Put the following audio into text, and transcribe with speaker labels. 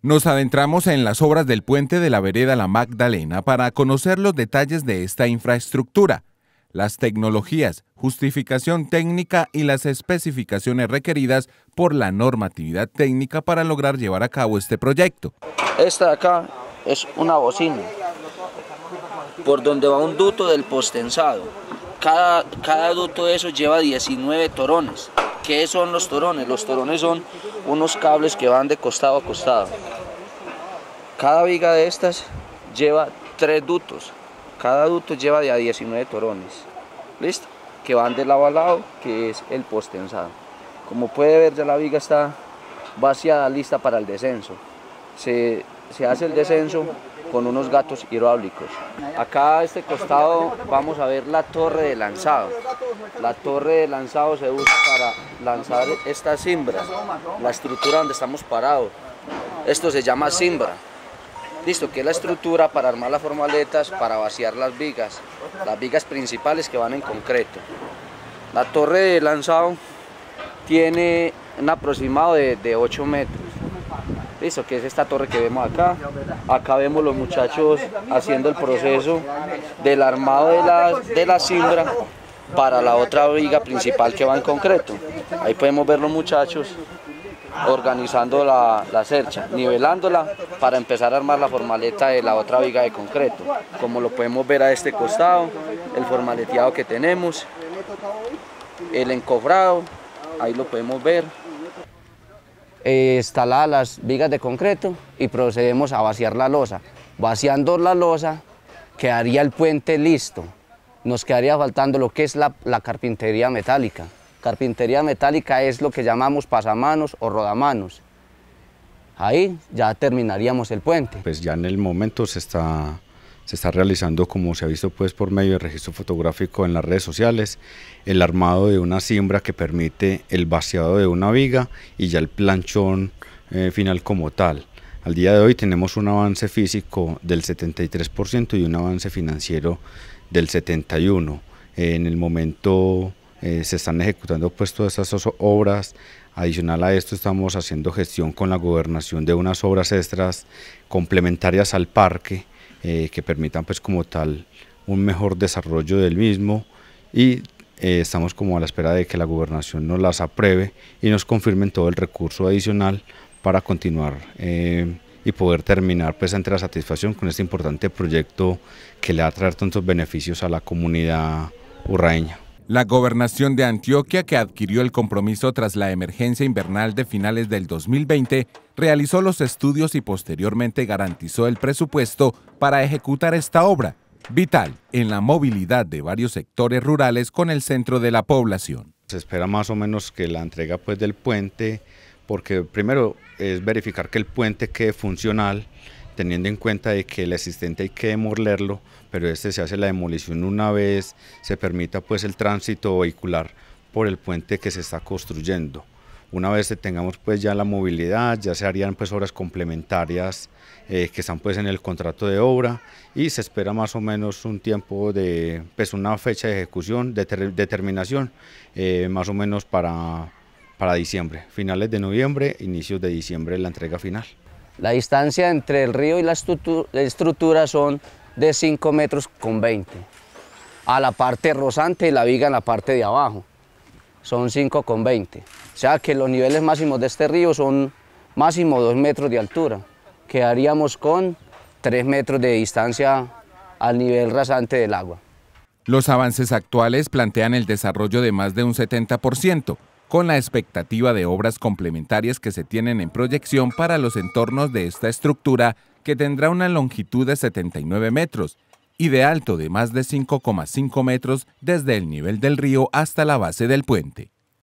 Speaker 1: Nos adentramos en las obras del puente de la vereda La Magdalena para conocer los detalles de esta infraestructura, las tecnologías, justificación técnica y las especificaciones requeridas por la normatividad técnica para lograr llevar a cabo este proyecto.
Speaker 2: Esta de acá es una bocina por donde va un ducto del postensado. Cada, cada ducto de esos lleva 19 torones. ¿Qué son los torones? Los torones son unos cables que van de costado a costado. Cada viga de estas lleva tres ductos. Cada ducto lleva de a 19 torones. ¿Listo? Que van de lado a lado, que es el postensado. Como puede ver, ya la viga está vaciada, lista para el descenso. Se, se hace el descenso con unos gatos hidráulicos. Acá a este costado vamos a ver la torre de lanzado. La torre de lanzado se usa para lanzar esta cimbra, la estructura donde estamos parados. Esto se llama cimbra. Listo, que es la estructura para armar las formaletas, para vaciar las vigas, las vigas principales que van en concreto. La torre de lanzado tiene un aproximado de, de 8 metros. Que es esta torre que vemos acá. Acá vemos los muchachos haciendo el proceso del armado de la, de la cimbra para la otra viga principal que va en concreto. Ahí podemos ver los muchachos organizando la, la cercha, nivelándola para empezar a armar la formaleta de la otra viga de concreto. Como lo podemos ver a este costado, el formaleteado que tenemos, el encofrado, ahí lo podemos ver. Eh, instalar las vigas de concreto y procedemos a vaciar la losa. Vaciando la losa quedaría el puente listo. Nos quedaría faltando lo que es la carpintería metálica. Carpintería metálica es lo que llamamos pasamanos o rodamanos. Ahí ya terminaríamos el puente.
Speaker 3: Pues ya en el momento se está se está realizando, como se ha visto pues por medio del registro fotográfico en las redes sociales, el armado de una siembra que permite el vaciado de una viga y ya el planchón eh, final como tal. Al día de hoy tenemos un avance físico del 73% y un avance financiero del 71%. en el momento eh, se están ejecutando pues todas estas obras. Adicional a esto estamos haciendo gestión con la gobernación de unas obras extras complementarias al parque eh, que permitan pues como tal un mejor desarrollo del mismo y eh, estamos como a la espera de que la gobernación nos las apruebe y nos confirmen todo el recurso adicional para continuar eh, y poder terminar pues entre la satisfacción con este importante proyecto que le va a traer tantos beneficios a la comunidad urraeña.
Speaker 1: La gobernación de Antioquia, que adquirió el compromiso tras la emergencia invernal de finales del 2020, realizó los estudios y posteriormente garantizó el presupuesto para ejecutar esta obra, vital en la movilidad de varios sectores rurales con el centro de la población.
Speaker 3: Se espera más o menos que la entrega pues, del puente, porque primero es verificar que el puente quede funcional, teniendo en cuenta de que el existente hay que demolerlo, pero este se hace la demolición una vez se permita pues el tránsito vehicular por el puente que se está construyendo. Una vez que tengamos pues ya la movilidad, ya se harían pues obras complementarias eh, que están pues en el contrato de obra y se espera más o menos un tiempo de pues una fecha de ejecución, de determinación eh, más o menos para, para diciembre, finales de noviembre, inicios de diciembre la entrega final.
Speaker 2: La distancia entre el río y la estructura son de 5 metros con 20. A la parte rozante y la viga en la parte de abajo. Son 5 con 20. O sea que los niveles máximos de este río son máximo 2 metros de altura. Quedaríamos con 3 metros de distancia al nivel rasante del agua.
Speaker 1: Los avances actuales plantean el desarrollo de más de un 70%, con la expectativa de obras complementarias que se tienen en proyección para los entornos de esta estructura que tendrá una longitud de 79 metros y de alto de más de 5,5 metros desde el nivel del río hasta la base del puente.